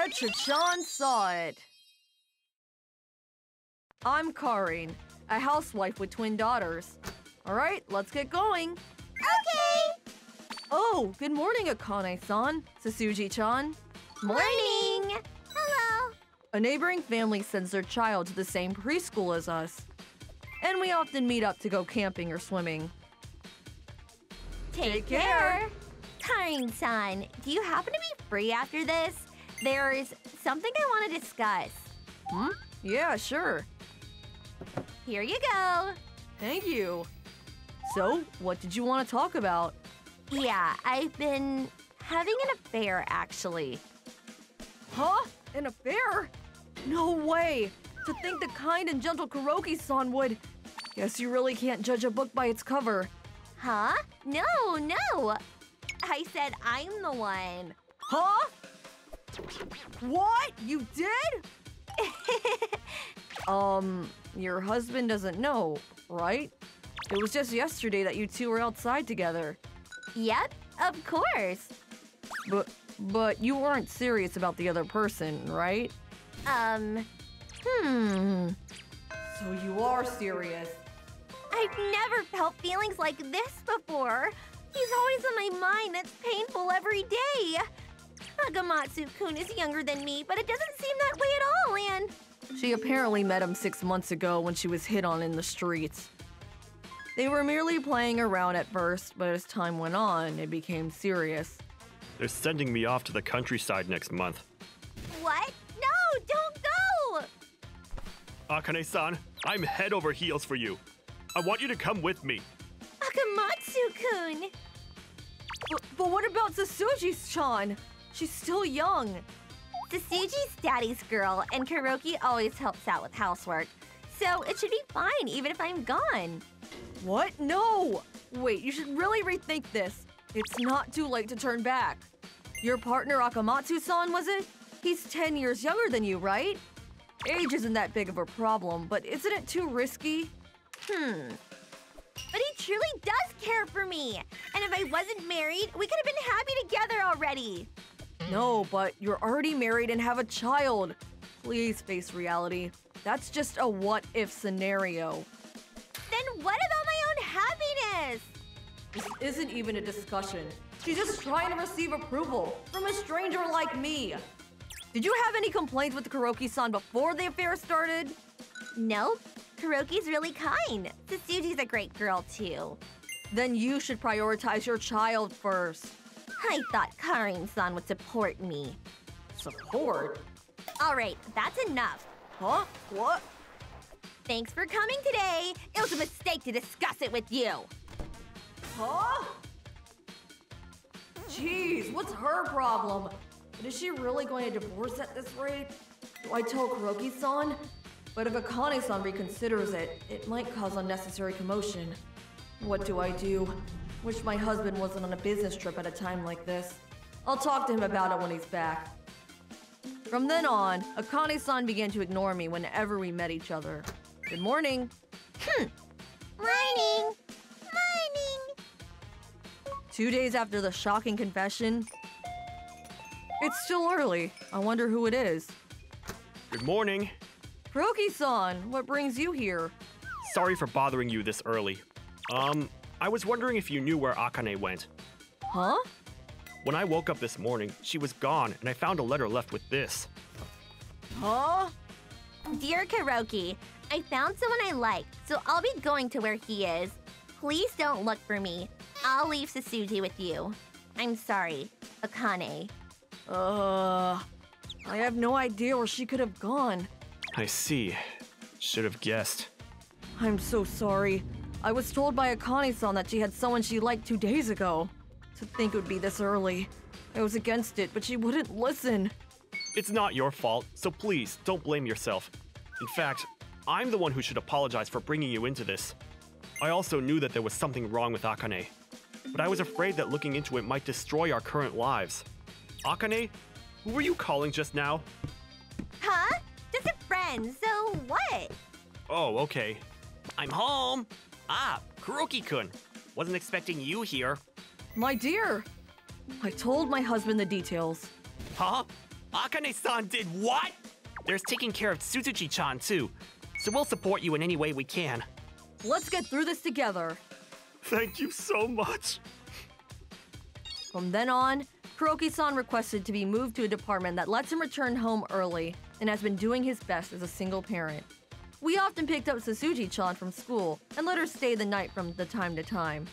Etra-chan saw it. I'm Karin, a housewife with twin daughters. All right, let's get going. Okay! Oh, good morning, Akane-san, Sasuji-chan. Morning! Hello! A neighboring family sends their child to the same preschool as us. And we often meet up to go camping or swimming. Take, Take care. Karin-san, do you happen to be free after this? There's something I want to discuss. Hmm? Yeah, sure. Here you go. Thank you. So, what did you want to talk about? Yeah, I've been having an affair, actually. Huh? An affair? No way! To think the kind and gentle Kuroki-san would… Guess you really can't judge a book by its cover. Huh? No, no! I said I'm the one. Huh? What? You did? um, your husband doesn't know, right? It was just yesterday that you two were outside together. Yep, of course. But but you weren't serious about the other person, right? Um, hmm. So you are serious. I've never felt feelings like this before. He's always on my mind. That's painful every day. Akamatsu-kun is younger than me, but it doesn't seem that way at all, and… She apparently met him six months ago when she was hit on in the streets. They were merely playing around at first, but as time went on, it became serious. They're sending me off to the countryside next month. What? No, don't go! Akane-san, I'm head over heels for you. I want you to come with me. Akamatsu-kun! But, but what about Sasuji-chan? She's still young. Sasuji's daddy's girl, and Kuroki always helps out with housework. So it should be fine even if I'm gone. What? No! Wait, you should really rethink this. It's not too late to turn back. Your partner Akamatsu-san, was it? He's 10 years younger than you, right? Age isn't that big of a problem, but isn't it too risky? Hmm. But he truly does care for me! And if I wasn't married, we could have been happy together already! No, but you're already married and have a child. Please face reality. That's just a what if scenario. Then what about my own happiness? This isn't even a discussion. She's just trying to receive approval from a stranger like me. Did you have any complaints with Kuroki-san before the affair started? Nope. Kuroki's really kind. Sasuji's a great girl, too. Then you should prioritize your child first. I thought Karin-san would support me. Support? Alright, that's enough. Huh? What? Thanks for coming today. It was a mistake to discuss it with you. Huh? Jeez, what's her problem? But is she really going to divorce at this rate? Do I tell Kuroki-san? But if Akane-san reconsiders it, it might cause unnecessary commotion. What do I do? Wish my husband wasn't on a business trip at a time like this. I'll talk to him about it when he's back. From then on, Akane-san began to ignore me whenever we met each other. Good morning. Hmm. Morning. Morning. Two days after the shocking confession, it's still early. I wonder who it is. Good morning. Kuroki-san, what brings you here? Sorry for bothering you this early. Um, I was wondering if you knew where Akane went. Huh? When I woke up this morning, she was gone, and I found a letter left with this. Huh? Dear Kuroki, I found someone I like, so I'll be going to where he is. Please don't look for me. I'll leave Sasuji with you. I'm sorry, Akane. Uh, I have no idea where she could have gone. I see. Should have guessed. I'm so sorry. I was told by Akane-san that she had someone she liked two days ago. To think it would be this early. I was against it, but she wouldn't listen. It's not your fault, so please don't blame yourself. In fact, I'm the one who should apologize for bringing you into this. I also knew that there was something wrong with Akane, but I was afraid that looking into it might destroy our current lives. Akane, who were you calling just now? Huh? Just a friend, so what? Oh, okay. I'm home! Ah, Kuroki-kun. Wasn't expecting you here. My dear! I told my husband the details. Huh? Akane-san did what? There's taking care of Suzuki-chan too, so we'll support you in any way we can. Let's get through this together. Thank you so much. From then on, Kuroki-san requested to be moved to a department that lets him return home early and has been doing his best as a single parent. We often picked up Sasuji-chan from school and let her stay the night from the time to time.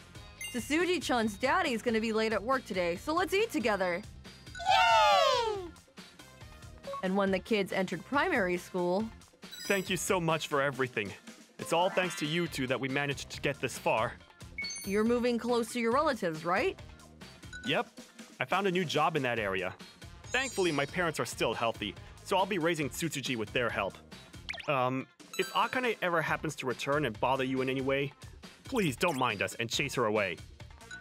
Sasuji-chan's daddy is gonna be late at work today, so let's eat together. Yay! And when the kids entered primary school, Thank you so much for everything. It's all thanks to you two that we managed to get this far. you're moving close to your relatives, right? Yep, I found a new job in that area. Thankfully, my parents are still healthy, so I'll be raising Tsutsuji with their help. Um, if Akane ever happens to return and bother you in any way, please don't mind us and chase her away.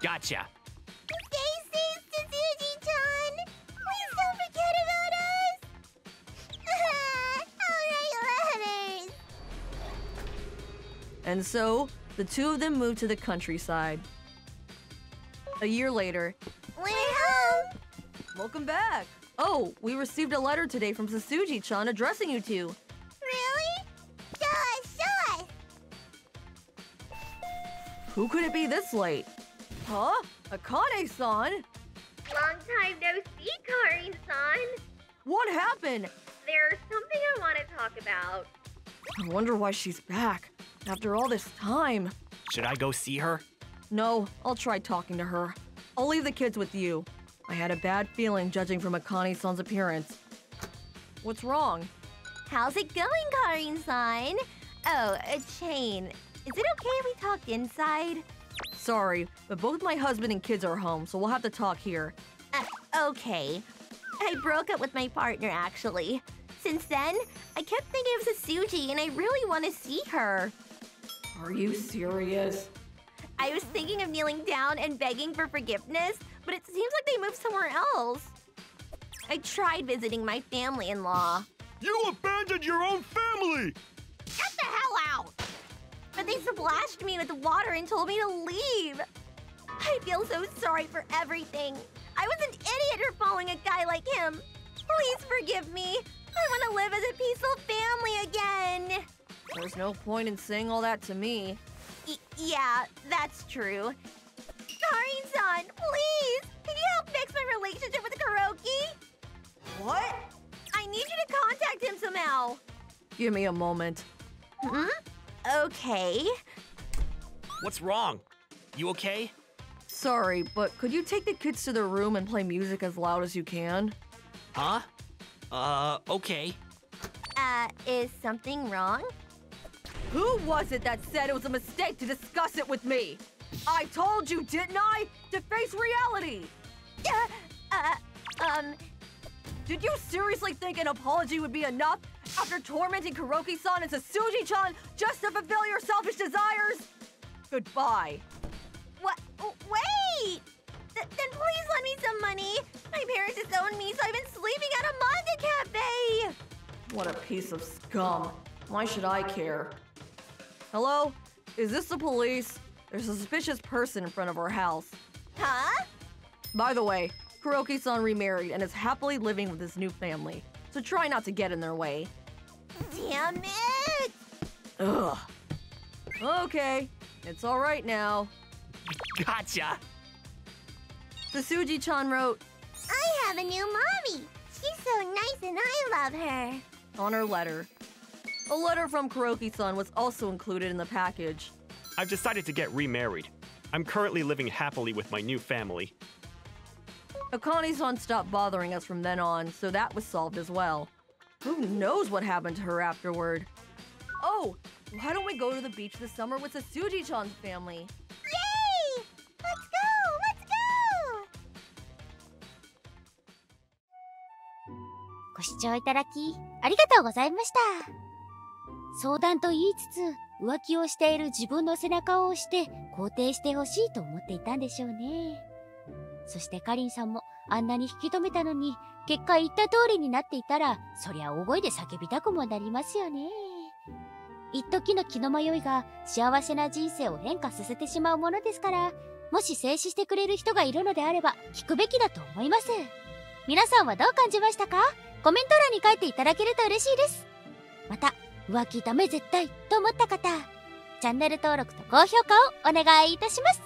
Gotcha. Stay safe, Suzuki-chan! Please don't forget about us! I'll write letters! And so, the two of them moved to the countryside. A year later, We're home! welcome back! Oh, we received a letter today from Sasuji-chan addressing you two. Who could it be this late? Huh? Akane-san? Long time no see, Karin-san. What happened? There's something I want to talk about. I wonder why she's back. After all this time. Should I go see her? No, I'll try talking to her. I'll leave the kids with you. I had a bad feeling judging from Akane-san's appearance. What's wrong? How's it going, Karin-san? Oh, a chain. Is it okay if we talk inside? Sorry, but both my husband and kids are home, so we'll have to talk here. Uh, okay. I broke up with my partner, actually. Since then, I kept thinking of Sasuji and I really want to see her. Are you serious? I was thinking of kneeling down and begging for forgiveness, but it seems like they moved somewhere else. I tried visiting my family in law. You abandoned your own family! Splashed me with water and told me to leave. I feel so sorry for everything. I was an idiot for following a guy like him. Please forgive me. I want to live as a peaceful family again. There's no point in saying all that to me. Y- yeah, that's true. Karin-san, please! Can you help fix my relationship with Kuroki? What? I need you to contact him somehow. Give me a moment. Hmm? Okay. What's wrong? You okay? Sorry, but could you take the kids to their room and play music as loud as you can? Huh? Uh, okay. Uh, is something wrong? Who was it that said it was a mistake to discuss it with me? I told you, didn't I? To face reality! Uh, uh, um, Did you seriously think an apology would be enough after tormenting Kuroki-san and Sasuji-chan just to fulfill your selfish desires? Goodbye. what? Wait! Th- then please lend me some money. My parents disowned me, so I've been sleeping at a manga cafe. What a piece of scum. Why should I care? Hello? Is this the police? There's a suspicious person in front of our house. Huh? By the way, Kuroki-san remarried and is happily living with his new family. So try not to get in their way. Damn it! Ugh. Okay, it's all right now. Gotcha! Sasuji-chan wrote I have a new mommy. She's so nice and I love her. on her letter. A letter from Kuroki-san was also included in the package. I've decided to get remarried. I'm currently living happily with my new family. Akane-san stopped bothering us from then on, so that was solved as well. Who knows what happened to her afterward? Oh, why don't we go to the beach this summer with Sasuji-chan's family? Yay! Let's go! Let's go! ご視聴いただきありがとうございました相談と言いつつ浮気をしている自分の背中を押して肯定してほしいと思っていたんでしょうねそしてかりんさんもあんなに引き止めたのに結果言った通りになっていたらそりゃ大声で叫びたくもなりますよね。一時の気の迷いが幸せな人生を変化させてしまうものですからもし静止してくれる人がいるのであれば聞くべきだと思います。皆さんはどう感じましたか？コメント欄に書いていただけると嬉しいです。また浮気ダメ絶対と思った方チャンネル登録と高評価をお願いいたします。